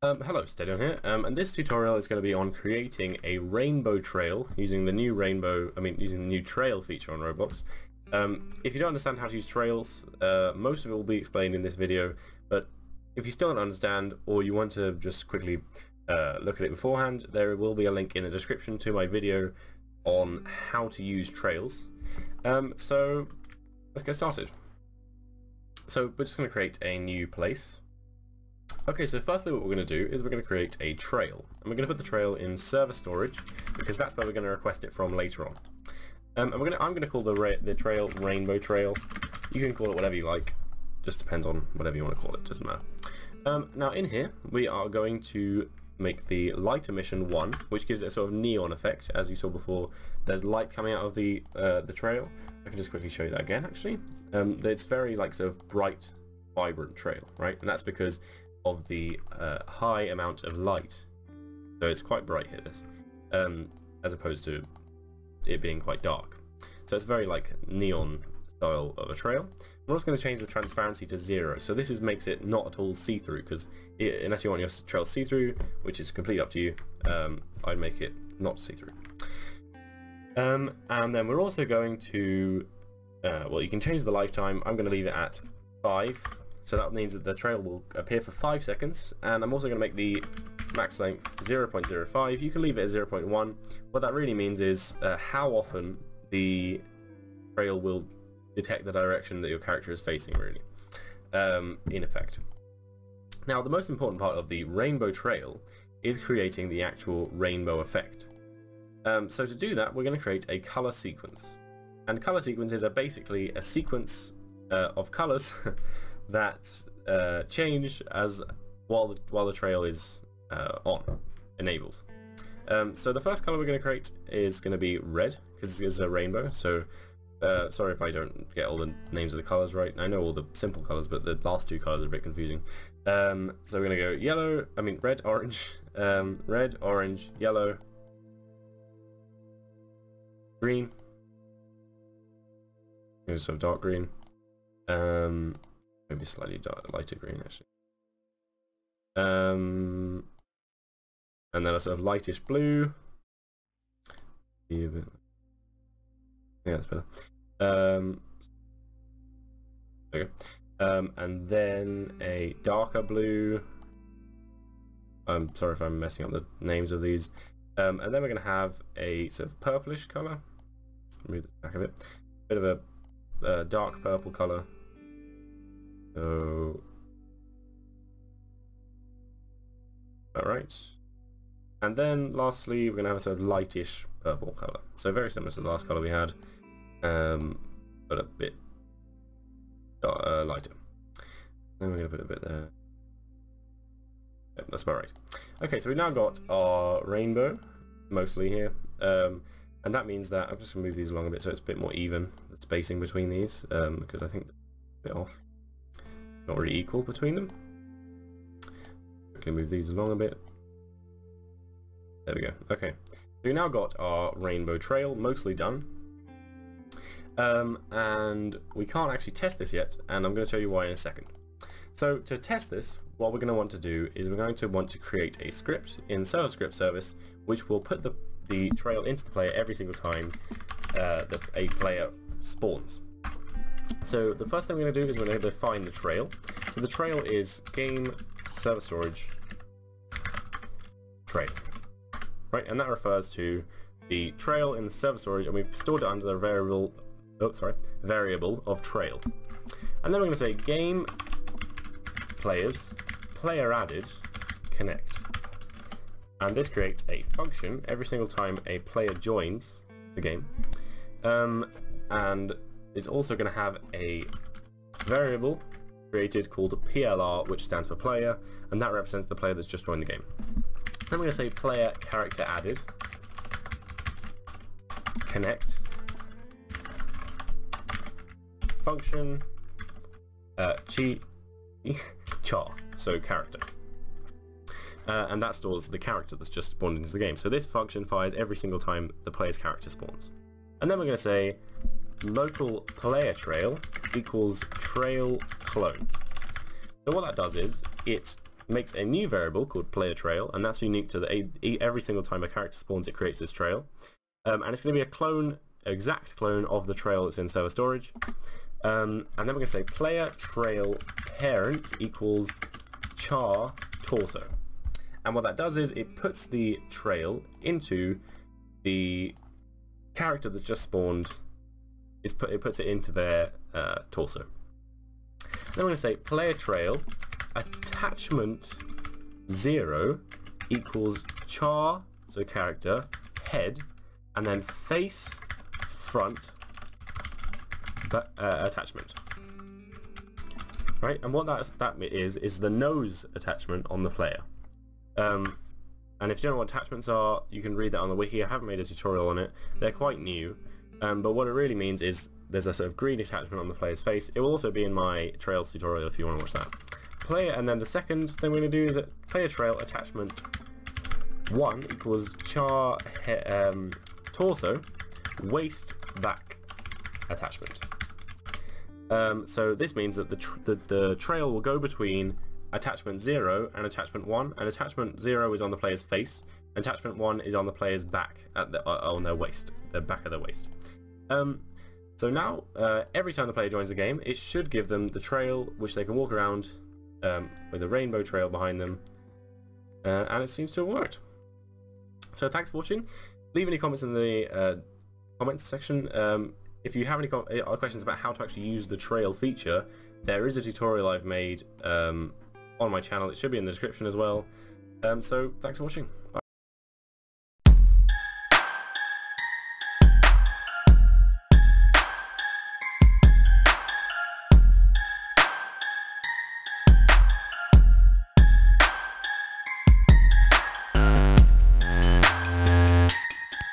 Um, hello, SteadyOn here, um, and this tutorial is going to be on creating a rainbow trail using the new rainbow, I mean using the new trail feature on Roblox. Um, if you don't understand how to use trails, uh, most of it will be explained in this video, but if you still don't understand or you want to just quickly uh, look at it beforehand, there will be a link in the description to my video on how to use trails. Um, so let's get started. So we're just going to create a new place Okay, so firstly what we're going to do is we're going to create a trail. And we're going to put the trail in server storage because that's where we're going to request it from later on. Um, and we're to, I'm going to call the, the trail Rainbow Trail. You can call it whatever you like. Just depends on whatever you want to call it, doesn't matter. Um, now in here we are going to make the light emission 1 which gives it a sort of neon effect as you saw before there's light coming out of the uh, the trail I can just quickly show you that again actually um, it's very like sort of bright vibrant trail right and that's because of the uh, high amount of light. So it's quite bright here, this, um, as opposed to it being quite dark. So it's very like neon style of a trail. I'm also going to change the transparency to zero. So this is makes it not at all see-through because unless you want your trail see-through, which is completely up to you, um, I'd make it not see-through. Um, and then we're also going to, uh, well, you can change the lifetime. I'm going to leave it at five so that means that the trail will appear for 5 seconds. And I'm also going to make the max length 0.05. You can leave it at 0.1. What that really means is uh, how often the trail will detect the direction that your character is facing, really, um, in effect. Now, the most important part of the rainbow trail is creating the actual rainbow effect. Um, so to do that, we're going to create a color sequence. And color sequences are basically a sequence uh, of colors that uh, change as while the, while the trail is uh, on, enabled. Um, so the first color we're going to create is going to be red because it's a rainbow. So uh, sorry if I don't get all the names of the colors right. I know all the simple colors, but the last two colors are a bit confusing. Um, so we're going to go yellow, I mean red, orange, um, red, orange, yellow, green, of dark green, um, maybe slightly lighter green actually. Um, and then a sort of lightish blue. Yeah, that's better. Um, okay. Um, and then a darker blue. I'm sorry if I'm messing up the names of these. Um, and then we're going to have a sort of purplish colour. Move the back of it. Bit of a, a dark purple colour. So, alright. And then lastly, we're going to have a sort of lightish purple colour. So very similar to the last colour we had, um, but a bit uh, lighter. Then we're going to put a bit there. Yep, that's about right. Okay, so we've now got our rainbow, mostly here. Um, and that means that, I'm just going to move these along a bit so it's a bit more even, the spacing between these, um, because I think a bit off not really equal between them. Quickly move these along a bit. There we go. Okay. So we now got our rainbow trail mostly done. Um, and we can't actually test this yet, and I'm going to show you why in a second. So to test this, what we're going to want to do is we're going to want to create a script in ServerScript service, which will put the, the trail into the player every single time uh, the, a player spawns. So the first thing we're going to do is we're going to define the trail. So the trail is game server storage trail. Right, and that refers to the trail in the server storage and we've stored it under the variable oh sorry variable of trail. And then we're going to say game players player added connect. And this creates a function every single time a player joins the game. Um, and is also going to have a variable created called PLR, which stands for player, and that represents the player that's just joined the game. Then we're going to say player character added, connect, function, uh, chi, char, so character. Uh, and that stores the character that's just spawned into the game. So this function fires every single time the player's character spawns. And then we're going to say local player trail equals trail clone. So what that does is it makes a new variable called player trail, and that's unique to the every single time a character spawns, it creates this trail, um, and it's going to be a clone, exact clone of the trail that's in server storage. Um, and then we're going to say player trail parent equals char torso. And what that does is it puts the trail into the character that just spawned. It's put, it puts it into their uh, torso. Then I'm going to say player trail attachment 0 equals char, so character, head, and then face, front, uh, attachment. Right, and what that, that is, is the nose attachment on the player. Um, and if you don't know what attachments are, you can read that on the wiki. I haven't made a tutorial on it. They're quite new, um, but what it really means is there's a sort of green attachment on the player's face. It will also be in my Trails tutorial if you want to watch that. Player, and then the second thing we're going to do is a player trail attachment 1 equals char um, torso waist back attachment. Um, so this means that the, tr the, the trail will go between attachment 0 and attachment 1, and attachment 0 is on the player's face, attachment 1 is on the player's back, at the, uh, on their waist, the back of their waist. Um, so now, uh, every time the player joins the game, it should give them the trail which they can walk around um, with a rainbow trail behind them, uh, and it seems to have worked. So thanks for watching. Leave any comments in the uh, comments section. Um, if you have any uh, questions about how to actually use the trail feature, there is a tutorial I've made um, on my channel. It should be in the description as well. Um, so thanks for watching. Bye.